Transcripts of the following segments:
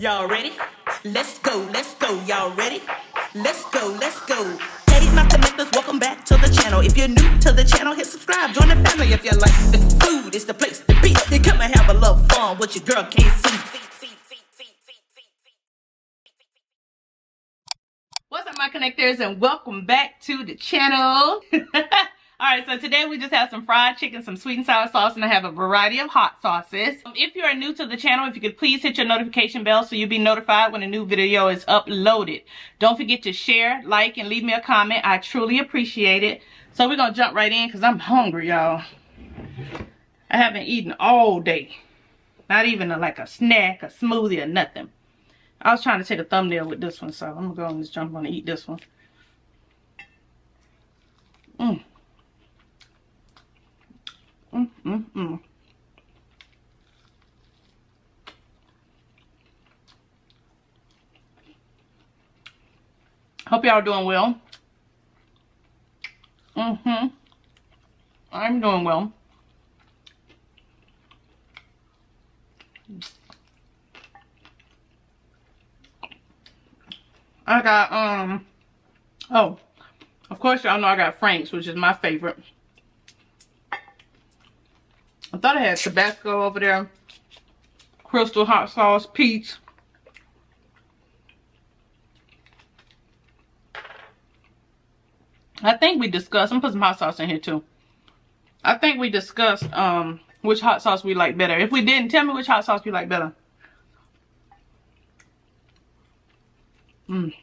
Y'all ready? Let's go, let's go. Y'all ready? Let's go, let's go. Hey, my connectors, welcome back to the channel. If you're new to the channel, hit subscribe. Join the family if you like the food. It's the place to be. You come and have a little fun. What your girl can't. What's up, my connectors, and welcome back to the channel. All right, so today we just have some fried chicken, some sweet and sour sauce, and I have a variety of hot sauces. If you are new to the channel, if you could please hit your notification bell so you'll be notified when a new video is uploaded. Don't forget to share, like, and leave me a comment. I truly appreciate it. So we're going to jump right in because I'm hungry, y'all. I haven't eaten all day. Not even a, like a snack, a smoothie, or nothing. I was trying to take a thumbnail with this one, so I'm going to go and just jump on and eat this one. Mmm. Mm, mm, mm. Hope y'all doing well. Mm-hmm. I'm doing well. I got, um, oh, of course y'all know I got Frank's, which is my favorite. I thought I had Tabasco over there. Crystal hot sauce, peach. I think we discussed, I'm putting some hot sauce in here too. I think we discussed um which hot sauce we like better. If we didn't, tell me which hot sauce you like better. Mmm.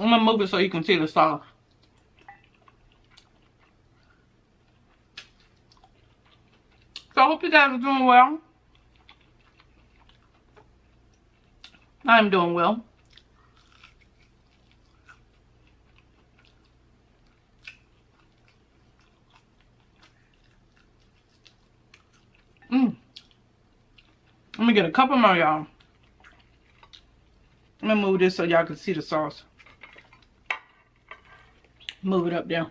I'm gonna move it so you can see the sauce. So I hope you guys are doing well. I'm doing well. Mmm. Let me get a couple more, y'all. Let me move this so y'all can see the sauce move it up there.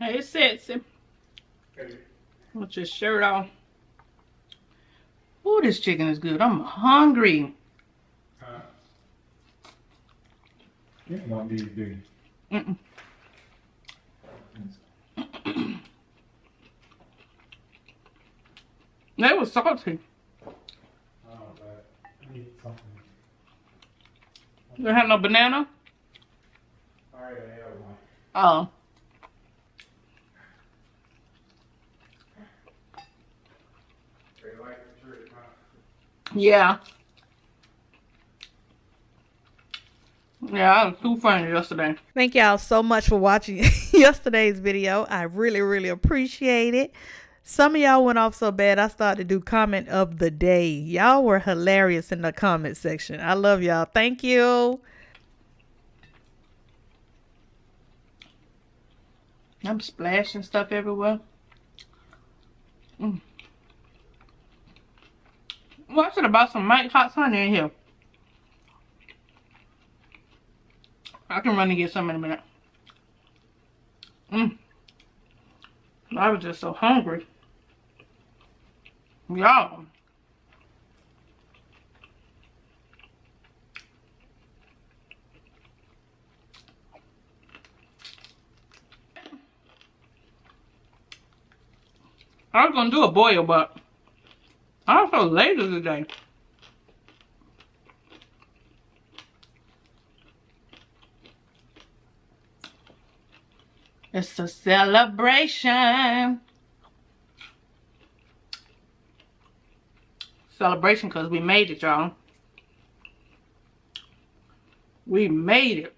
Hey, sexy. Hey. Put your shirt off. Oh, this chicken is good. I'm hungry. Uh, it won't be big. Mm -mm. They was salty. Oh, but I need something. You have no banana? I already have one. Oh. Yeah. Yeah, I was too funny yesterday. Thank y'all so much for watching yesterday's video. I really, really appreciate it. Some of y'all went off so bad, I started to do comment of the day. Y'all were hilarious in the comment section. I love y'all. Thank you. I'm splashing stuff everywhere. Mm. Well, I should have bought some Mike Hot Honey in here. I can run and get some in a minute. Mmm. I was just so hungry. Y'all. I was gonna do a boil, but I'm so lazy today. It's a celebration. Celebration because we made it, y'all. We made it.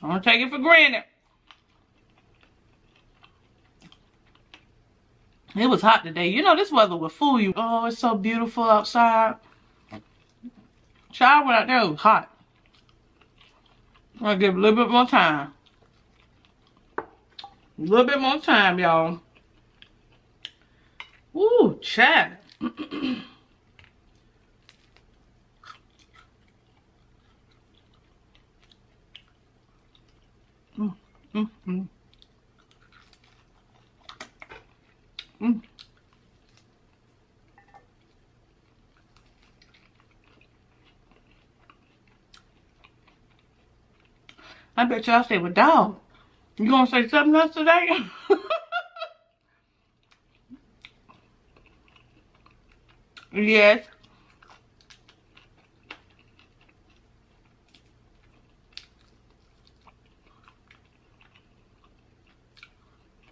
I don't take it for granted. It was hot today. You know, this weather will fool you. Oh, it's so beautiful outside. Child went out there, it was hot. I'll give a little bit more time. A little bit more time, y'all. Ooh, chat. mm, mm, mm. Mm. I bet y'all say, well, dog, you gonna say something else today? yes.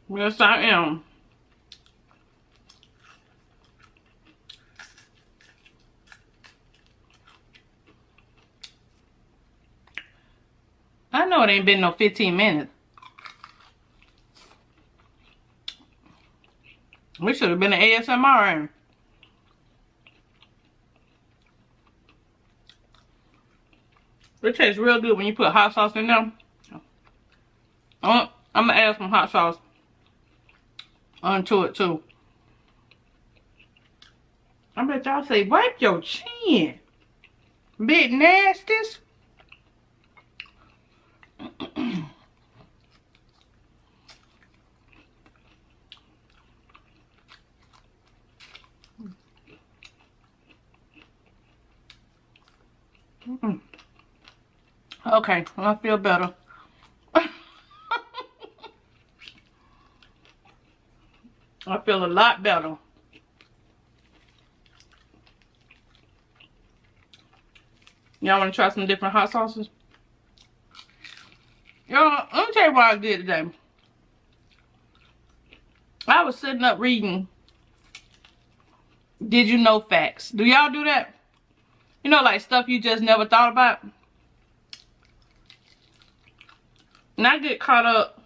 Yes, I am. I know it ain't been no 15 minutes. We should have been an ASMR. It tastes real good when you put hot sauce in there. Oh, I'm, I'm gonna add some hot sauce onto it too. I bet y'all say, wipe your chin. Bit nasties. Mm. Okay, I feel better. I feel a lot better. Y'all want to try some different hot sauces? Y'all, let me tell you what I did today. I was sitting up reading Did You Know Facts. Do y'all do that? You know, like stuff you just never thought about? And I get caught up.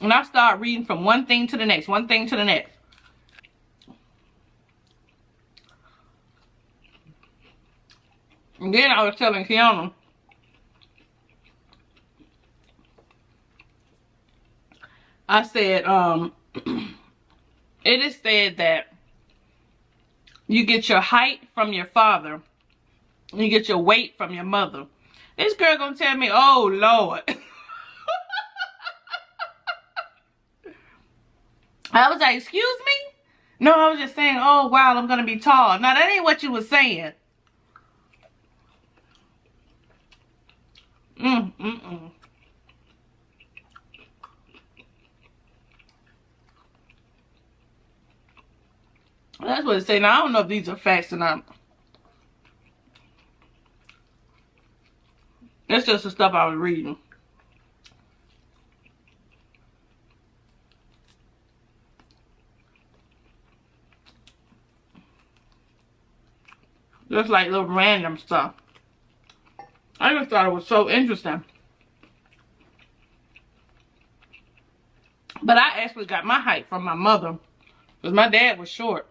And I start reading from one thing to the next, one thing to the next. And then I was telling Kiana, I said, um, it is said that you get your height from your father. You get your weight from your mother. This girl gonna tell me, oh Lord. I was like, excuse me? No, I was just saying, oh wow, I'm gonna be tall. Now that ain't what you was saying. Mm, mm, mm. That's what it say. Now I don't know if these are facts or not. Just the stuff I was reading. Just like little random stuff. I just thought it was so interesting. But I actually got my height from my mother. Because my dad was short.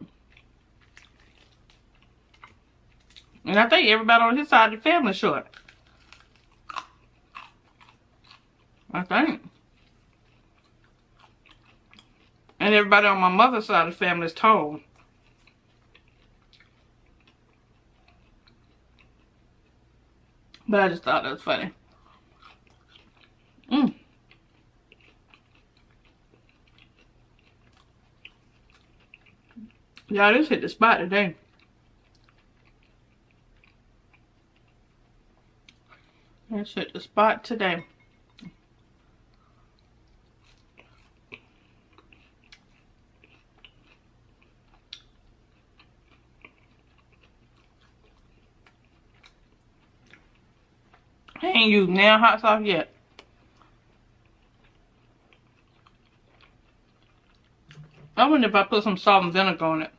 And I think everybody on his side of the family short. I think. And everybody on my mother's side of the family is tall. But I just thought that was funny. Mmm. I just hit the spot today. Let's hit the spot today. Nail hot sauce yet. I wonder if I put some salt and vinegar on it.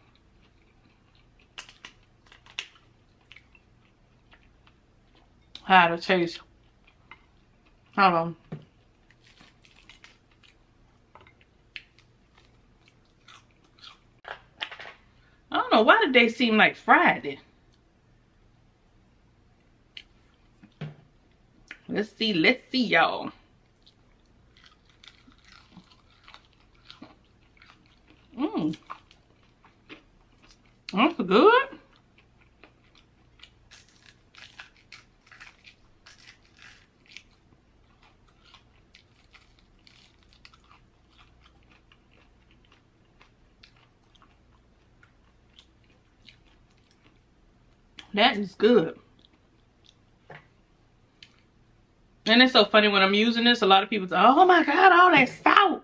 How to taste. Hold on. I don't know, why did they seem like Friday? Let's see, let's see, y'all. Mmm. That's good. That is good. And it's so funny when I'm using this, a lot of people say, oh my God, all that salt.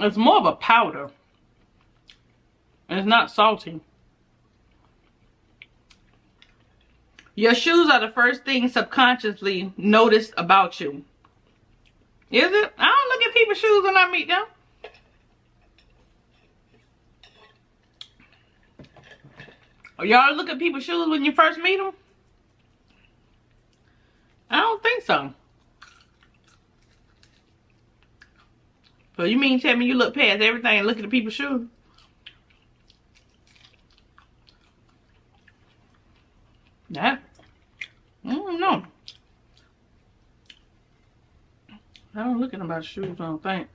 It's more of a powder. It's not salty. Your shoes are the first thing subconsciously noticed about you. Is it? I don't look at people's shoes when I meet them. Are y'all look at people's shoes when you first meet them? I don't think so. So you mean tell me you look past everything and look at the people's shoes? That, I don't know. I don't look at nobody's shoes, I don't think.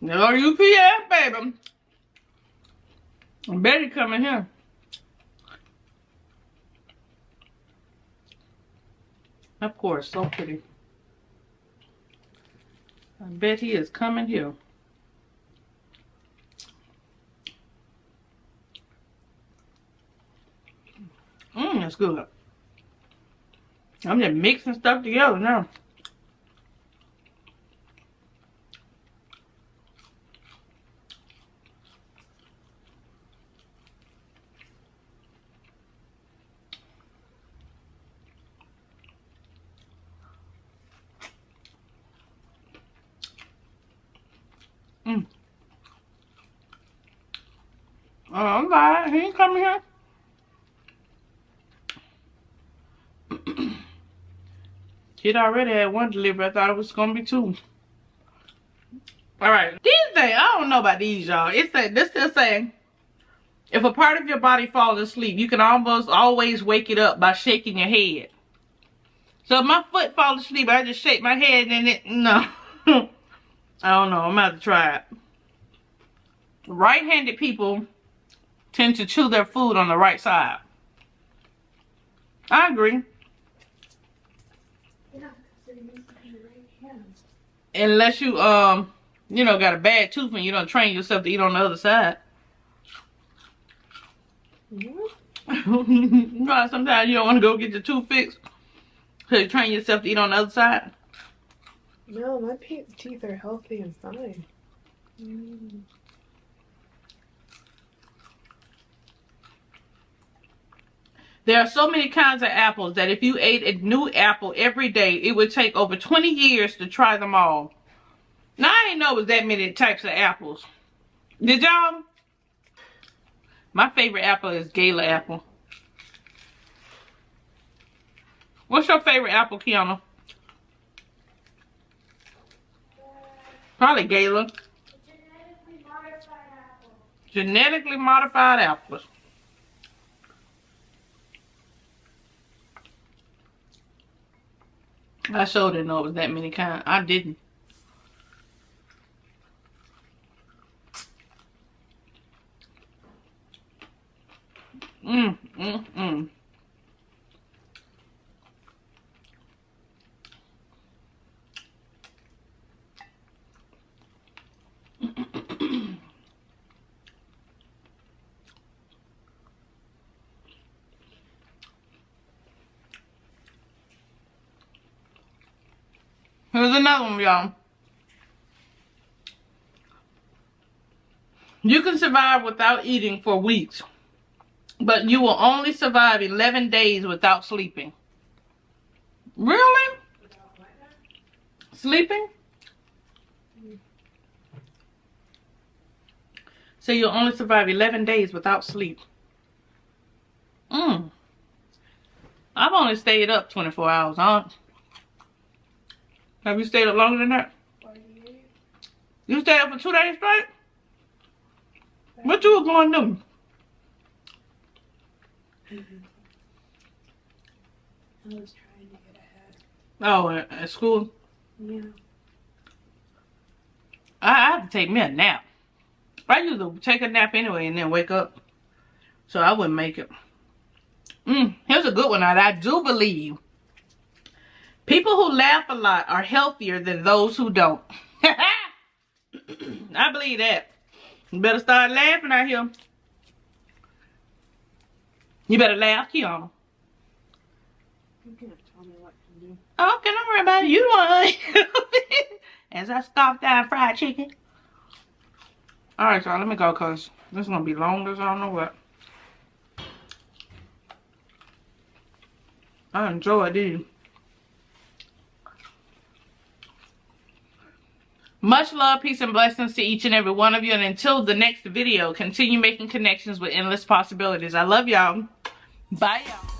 No UPS, baby. Betty coming here. Of course, so pretty. I bet he is coming here. Mmm, that's good. I'm just mixing stuff together now. Mm. Oh, I'm glad he ain't coming here. Kid already had one delivery. I thought it was gonna be two. All right, these things I don't know about these, y'all. It's said this is saying if a part of your body falls asleep, you can almost always wake it up by shaking your head. So if my foot falls asleep, I just shake my head and it no. I don't know. I'm about to try it. Right-handed people tend to chew their food on the right side. I agree. Unless you, um, you know, got a bad tooth and you don't train yourself to eat on the other side. you know, sometimes you don't want to go get your tooth fixed. So you train yourself to eat on the other side. No, my teeth are healthy and fine. Mm. There are so many kinds of apples that if you ate a new apple every day, it would take over 20 years to try them all. Now, I didn't know it was that many types of apples. Did y'all? My favorite apple is Gala apple. What's your favorite apple, Kiana? Probably Gala. Genetically modified apples. Genetically modified apples. I sure didn't know it was that many kinds. I didn't. Mmm, mmm, mmm. Another one, y'all. You can survive without eating for weeks, but you will only survive 11 days without sleeping. Really? Sleeping? So you'll only survive 11 days without sleep. Mmm. I've only stayed up 24 hours, huh? Have you stayed up longer than that? You stayed up for two days straight? What you was going to do? I was trying to get ahead. Oh, at, at school? Yeah. I, I have to take me a nap. I usually take a nap anyway and then wake up. So I wouldn't make it. Mm, here's a good one that I do believe. People who laugh a lot are healthier than those who don't. I believe that. You better start laughing out here. You better laugh, Kiana. You can't tell me what to do. Oh, okay, don't worry about it. You one. As I stop down fried chicken. Alright, y'all, let me go because this is going to be long as I don't know what. I enjoy these. Much love, peace, and blessings to each and every one of you. And until the next video, continue making connections with endless possibilities. I love y'all. Bye, y'all.